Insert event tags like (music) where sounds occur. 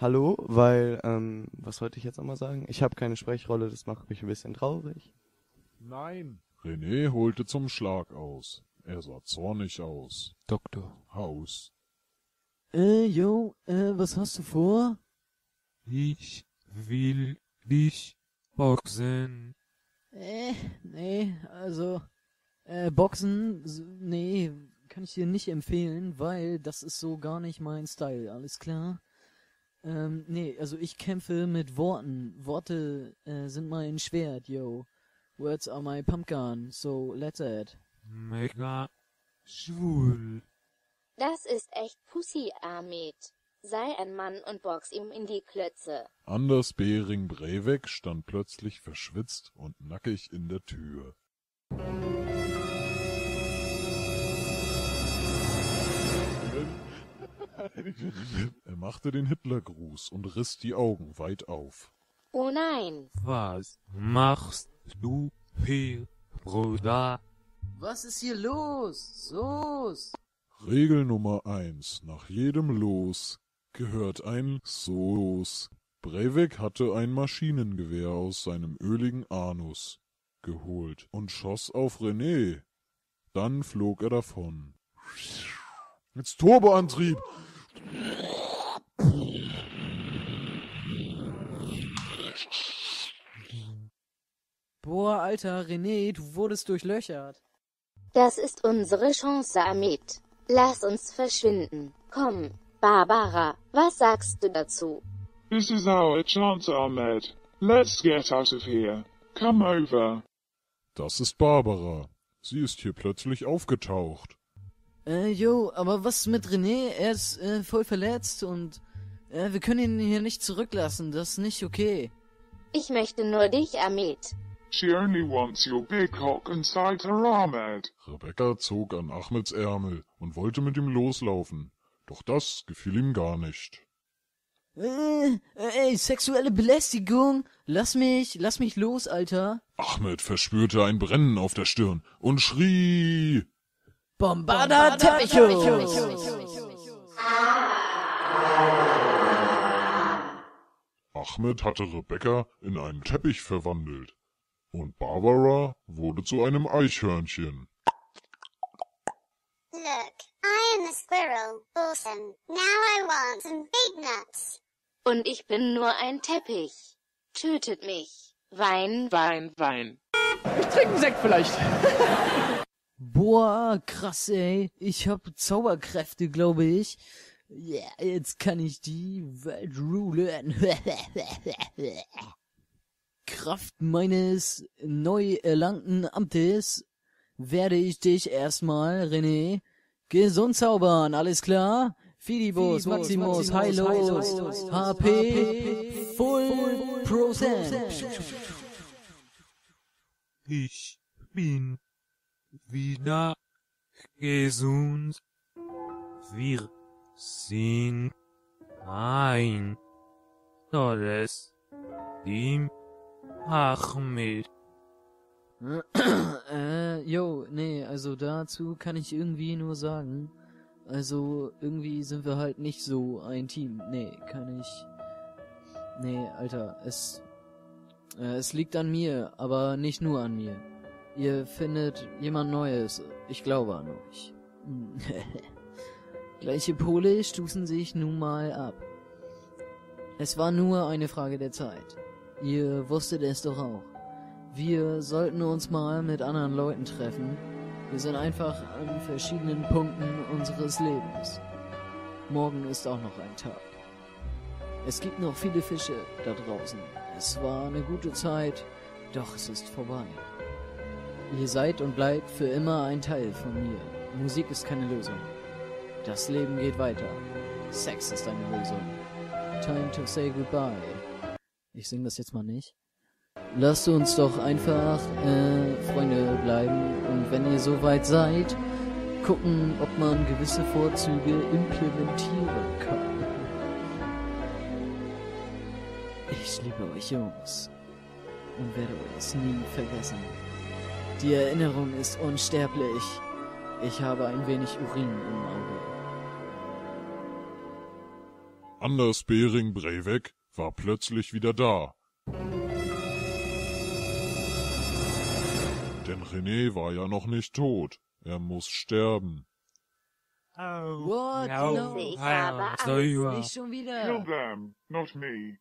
Hallo, weil, ähm, was wollte ich jetzt nochmal sagen? Ich habe keine Sprechrolle, das macht mich ein bisschen traurig. Nein. René holte zum Schlag aus. Er sah zornig aus. Doktor. Haus. Äh, yo, äh, was hast du vor? Ich will dich boxen. Äh, nee, also, äh, Boxen, nee, kann ich dir nicht empfehlen, weil das ist so gar nicht mein Style, alles klar? Ähm, nee, also ich kämpfe mit Worten. Worte äh, sind mein Schwert, yo. Words are my pumpgun, so let's it. Mega schwul. Das ist echt Pussy, Ahmed. Sei ein Mann und box ihm in die Klötze. Anders Behring Breivik stand plötzlich verschwitzt und nackig in der Tür. (laughs) Er machte den Hitlergruß und riss die Augen weit auf. Oh nein. Was machst du hier, Bruder? Was ist hier los? Los! Regel Nummer eins. Nach jedem Los gehört ein Soos. Breivik hatte ein Maschinengewehr aus seinem öligen Anus geholt und schoss auf René. Dann flog er davon. Jetzt Turboantrieb! Boah, Alter, René, du wurdest durchlöchert. Das ist unsere Chance, Ahmed. Lass uns verschwinden. Komm, Barbara, was sagst du dazu? This is our chance, Ahmed. Let's get out of here. Come over. Das ist Barbara. Sie ist hier plötzlich aufgetaucht. Äh, yo, aber was mit René? Er ist äh, voll verletzt und äh, wir können ihn hier nicht zurücklassen. Das ist nicht okay. Ich möchte nur dich, Ahmed. She only wants your big cock inside her, Ahmed. Rebecca zog an Ahmeds Ärmel und wollte mit ihm loslaufen. Doch das gefiel ihm gar nicht. Äh, ey, sexuelle Belästigung. Lass mich, lass mich los, Alter. Ahmed verspürte ein Brennen auf der Stirn und schrie. Bombarda Teppichus! Ahmed hatte Rebecca in einen Teppich verwandelt und Barbara wurde zu einem Eichhörnchen. Look, I am a squirrel. Awesome. Now I want some big nuts. Und ich bin nur ein Teppich. Tötet mich. Wein, Wein, Wein. Ich trinke einen Sekt vielleicht. (laughs) Boah, krass, ey. Ich hab Zauberkräfte, glaube ich. Ja, yeah, jetzt kann ich die Welt rulen. (laughs) Kraft meines neu erlangten Amtes werde ich dich erstmal, René, gesund zaubern, alles klar? Fidibus, Maximus, Heilos, HP, Full Prozent. Ich bin wieder gesund. Wir sind ein tolles Team. Ahmed. äh, jo, nee, also dazu kann ich irgendwie nur sagen, also irgendwie sind wir halt nicht so ein Team. Nee, kann ich. Nee, Alter, es äh, es liegt an mir, aber nicht nur an mir. Ihr findet jemand Neues. Ich glaube an euch. (laughs) Gleiche Pole stoßen sich nun mal ab. Es war nur eine Frage der Zeit. Ihr wusstet es doch auch. Wir sollten uns mal mit anderen Leuten treffen. Wir sind einfach an verschiedenen Punkten unseres Lebens. Morgen ist auch noch ein Tag. Es gibt noch viele Fische da draußen. Es war eine gute Zeit, doch es ist vorbei. Ihr seid und bleibt für immer ein Teil von mir. Musik ist keine Lösung. Das Leben geht weiter. Sex ist eine Lösung. Time to say goodbye. Ich sing das jetzt mal nicht. Lasst uns doch einfach äh, Freunde bleiben und wenn ihr soweit seid, gucken, ob man gewisse Vorzüge implementieren kann. Ich liebe euch Jungs und werde es nie vergessen. Die Erinnerung ist unsterblich. Ich habe ein wenig Urin im Auge. Anders Bering Breivik war plötzlich wieder da. Denn René war ja noch nicht tot. Er muss sterben. Oh, What? no. No. Ich habe are. Nicht schon Kill wieder. them, not me.